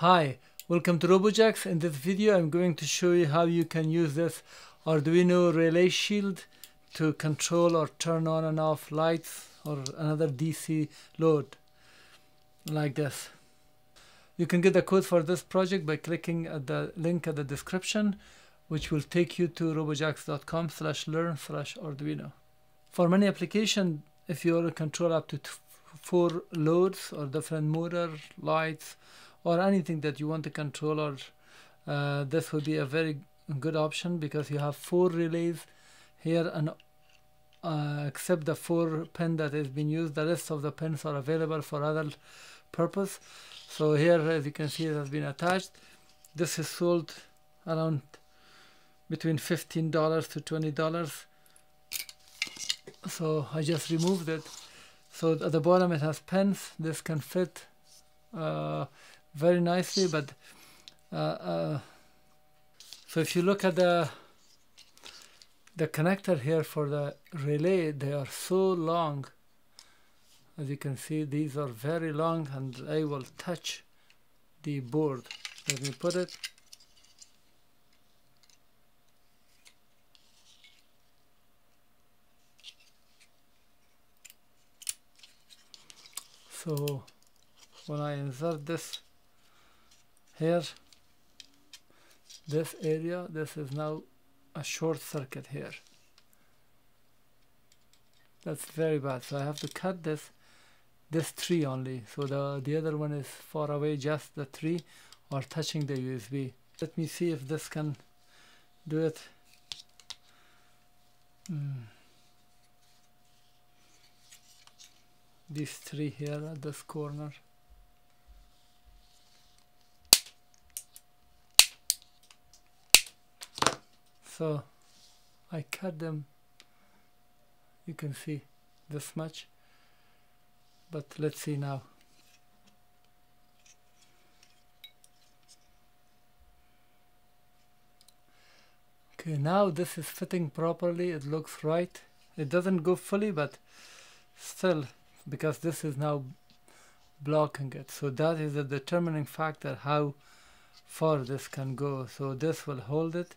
Hi, welcome to RoboJax. In this video I'm going to show you how you can use this Arduino relay shield to control or turn on and off lights or another DC load like this. You can get the code for this project by clicking at the link at the description which will take you to robojax.com slash learn slash Arduino. For many applications, if you want to control up to four loads or different motor, lights, or anything that you want to control or uh, this would be a very good option because you have four relays here and uh, except the four pin that is being used the rest of the pins are available for other purpose. So here as you can see it has been attached. This is sold around between $15 to $20 so I just removed it. So at the bottom it has pins this can fit uh, very nicely but uh, uh, so if you look at the the connector here for the relay they are so long. As you can see these are very long and they will touch the board. Let me put it. So when I insert this here. This area this is now a short circuit here. That's very bad. So I have to cut this this tree only. So the the other one is far away just the tree or touching the USB let me see if this can do it. Mm. these three here at this corner so I cut them. You can see this much. But let's see now. Okay now this is fitting properly. It looks right. It doesn't go fully but still because this is now blocking it. So that is a determining factor how far this can go. So this will hold it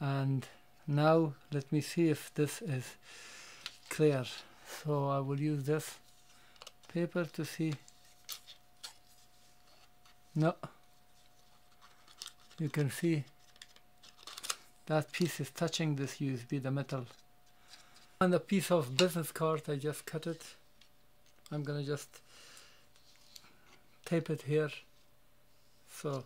and now let me see if this is clear. So I will use this paper to see. No. You can see that piece is touching this USB the metal. And a piece of business card I just cut it. I'm gonna just tape it here. So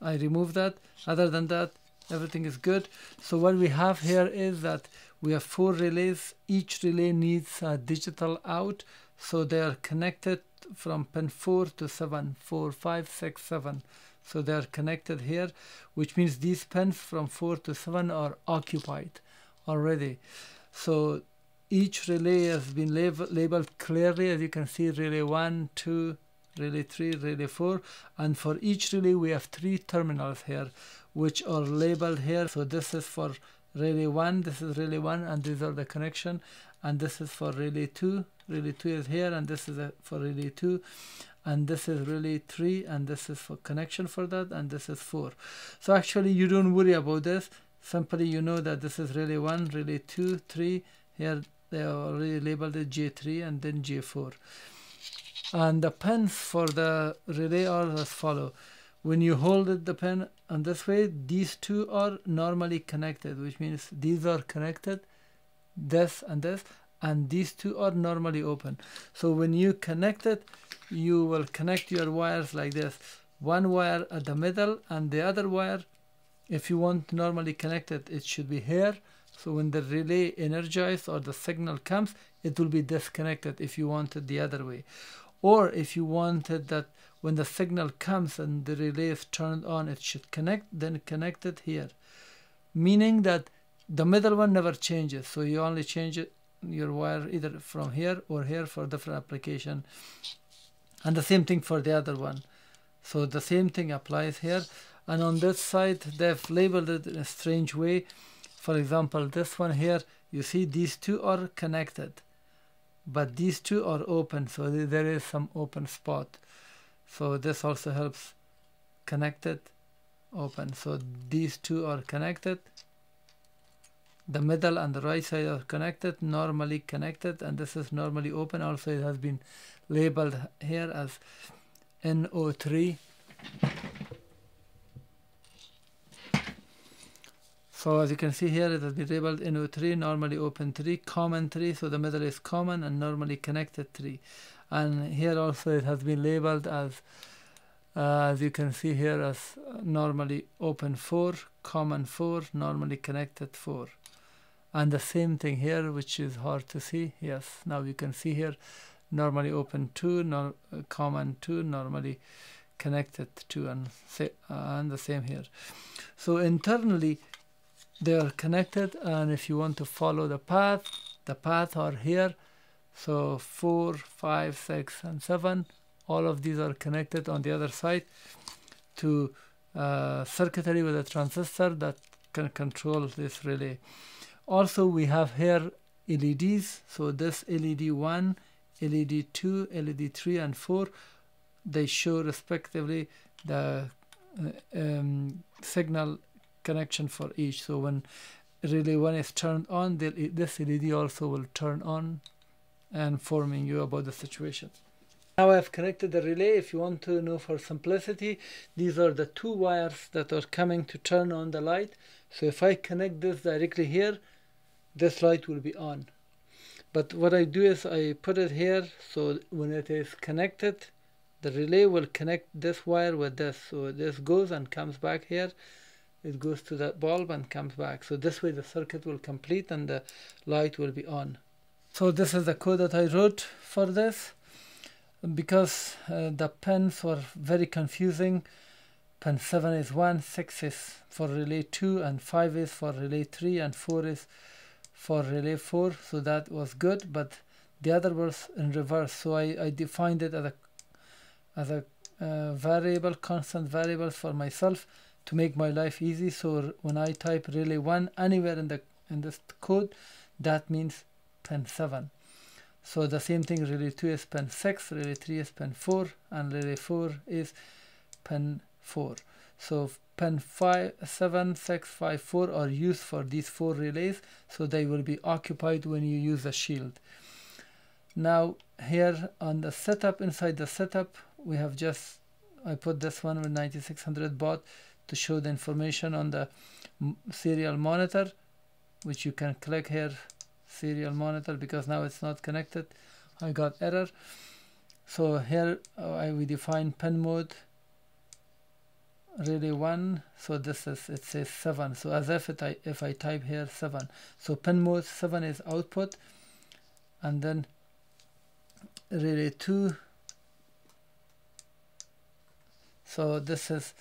I remove that. Other than that everything is good. So what we have here is that we have four relays. Each relay needs a digital out. So they are connected from pin 4 to 7 4 5 6 7 so they are connected here which means these pins from 4 to 7 are occupied already. So each relay has been lab labeled clearly. As you can see relay 1 2 relay 3 relay 4 and for each relay we have three terminals here which are labeled here. So this is for relay 1 this is relay 1 and these are the connection. And this is for relay 2 relay 2 is here and this is for relay 2 and this is relay 3 and this is for connection for that and this is 4 so actually you don't worry about this. Simply you know that this is relay 1 relay 2 3 here they are already labeled as J3 and then J4 and the pins for the relay are as follow. When you hold it the pen and this way these two are normally connected which means these are connected this and this and these two are normally open. So when you connect it you will connect your wires like this. One wire at the middle and the other wire if you want normally connected it should be here. So when the relay energized or the signal comes it will be disconnected if you want it the other way or if you wanted that when the signal comes and the relay is turned on it should connect then connect it here. Meaning that the middle one never changes so you only change your wire either from here or here for different application. And the same thing for the other one. So the same thing applies here. And on this side they've labeled it in a strange way. For example this one here you see these two are connected but these two are open so there is some open spot. So this also helps connected open. So these two are connected. The middle and the right side are connected normally connected and this is normally open. Also it has been labeled here as NO3 so as you can see here it has been labeled NO3 normally open 3 common 3 so the middle is common and normally connected 3 and here also it has been labeled as uh, as you can see here as normally open 4 common 4 normally connected 4 and the same thing here which is hard to see. Yes now you can see here normally open 2 nor uh, common 2 normally connected 2 and, uh, and the same here. So internally they are connected and if you want to follow the path the path are here. So 4 5 6 and 7 all of these are connected on the other side to uh, circuitry with a transistor that can control this relay. Also we have here LEDs so this LED 1 LED 2 LED 3 and 4 they show respectively the uh, um, signal connection for each. So when relay 1 is turned on this LED also will turn on and informing you about the situation. Now I've connected the relay. If you want to know for simplicity these are the two wires that are coming to turn on the light. So if I connect this directly here this light will be on. But what I do is I put it here so when it is connected the relay will connect this wire with this. So this goes and comes back here it goes to that bulb and comes back. So this way the circuit will complete and the light will be on. So this is the code that I wrote for this. Because uh, the pins were very confusing pin 7 is 1 6 is for relay 2 and 5 is for relay 3 and 4 is for relay 4 so that was good but the other was in reverse. So I, I defined it as a as a uh, variable constant variable for myself to make my life easy. So when I type relay 1 anywhere in the in this code that means pin 7 so the same thing relay 2 is pin 6 relay 3 is pin 4 and relay 4 is pin 4 so pin 5, 7, 6, 5, 4 are used for these four relays so they will be occupied when you use a shield. Now here on the setup, inside the setup, we have just, I put this one with 9600 baud to show the information on the serial monitor which you can click here serial monitor because now it's not connected. I got error. So here uh, I will define pin mode relay 1 so this is it says 7 so as if it I, if I type here 7 so pin mode 7 is output and then relay 2 so this is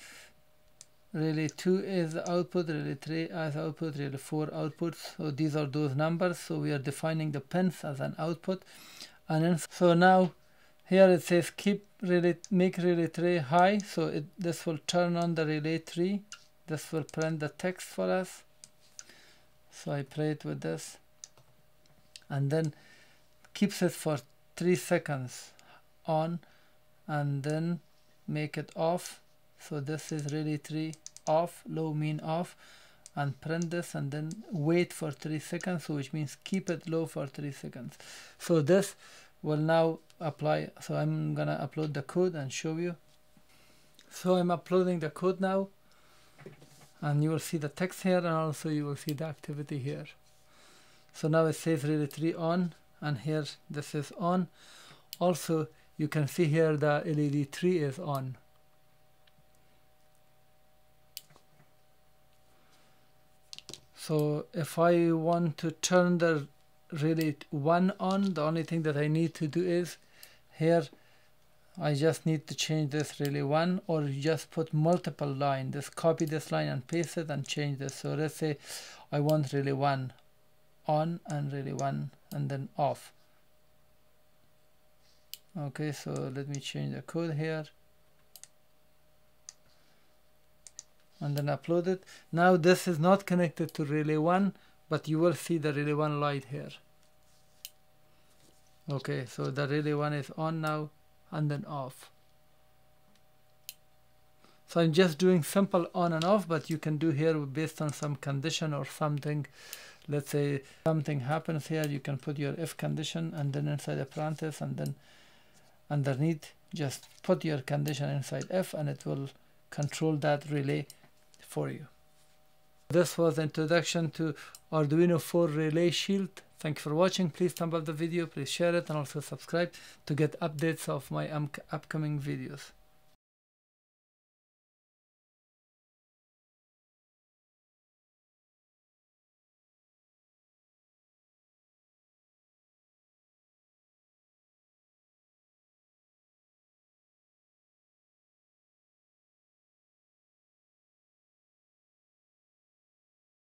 relay 2 is the output relay 3 as output relay 4 outputs. So these are those numbers. So we are defining the pins as an output. And then so now here it says keep relay make relay 3 high. So it this will turn on the relay 3 this will print the text for us. So I play it with this. And then keeps it for 3 seconds on and then make it off. So this is relay 3 off low mean off and print this and then wait for 3 seconds which means keep it low for 3 seconds. So this will now apply. So I'm gonna upload the code and show you. So I'm uploading the code now and you will see the text here and also you will see the activity here. So now it says relay 3 on and here this is on. Also you can see here the LED 3 is on so if I want to turn the relay 1 on the only thing that I need to do is here I just need to change this relay 1 or just put multiple line. Just copy this line and paste it and change this. So let's say I want relay 1 on and relay 1 and then off. Okay so let me change the code here and then upload it. Now this is not connected to relay 1 but you will see the relay 1 light here. Okay so the relay one is on now and then off. So I'm just doing simple on and off but you can do here based on some condition or something. Let's say something happens here you can put your if condition and then inside a parenthesis and then underneath just put your condition inside if and it will control that relay for you. This was introduction to Arduino 4 relay shield. Thank you for watching. Please thumb up the video please share it and also subscribe to get updates of my um, upcoming videos